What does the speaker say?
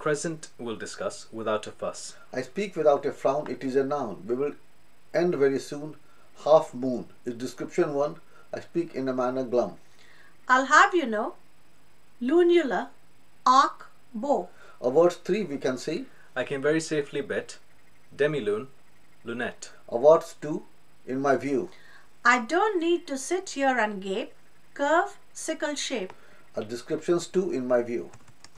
Crescent we'll discuss without a fuss. I speak without a frown, it is a noun. We will end very soon. Half moon is description one. I speak in a manner glum. I'll have you know, lunula, arc, bow. Awards three we can see. I can very safely bet demi-lune, lunette. Awards two, in my view. I don't need to sit here and gape, curve, sickle shape. A descriptions two in my view.